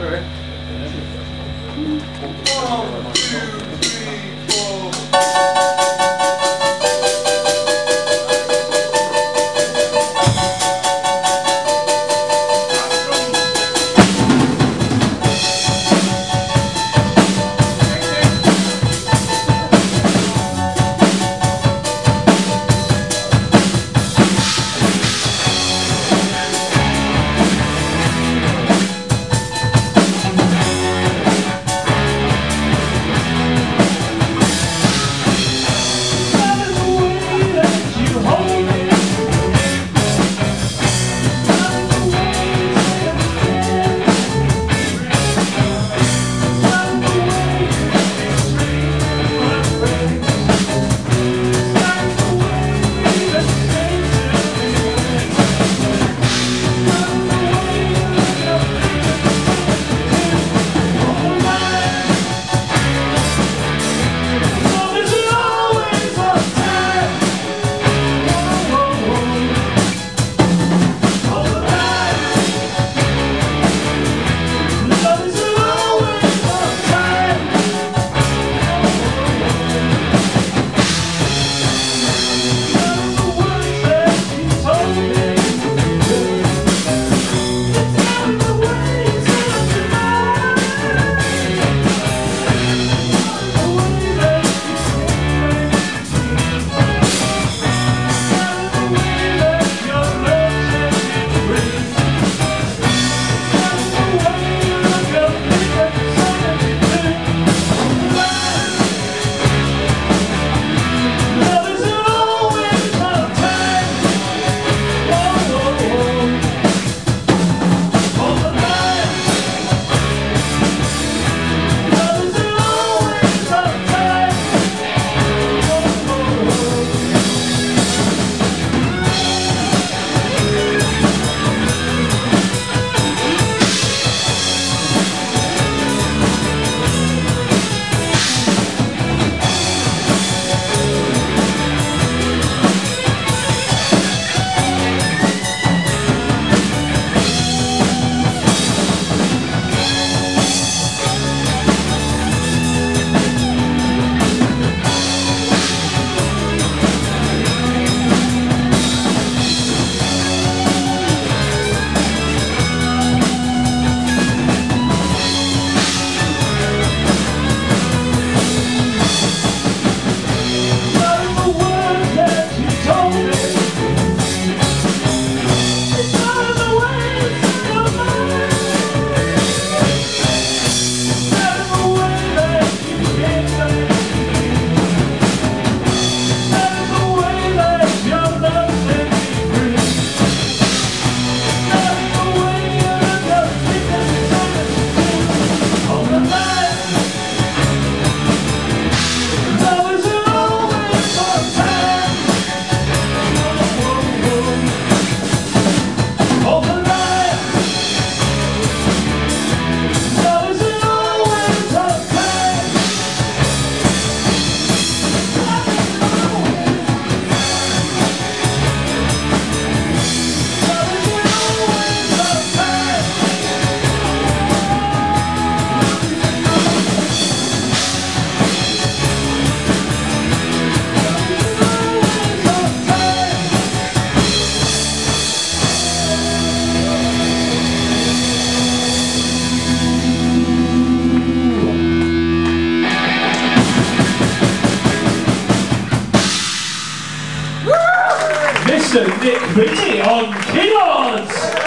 One, two, Nick Beattie on keyboards.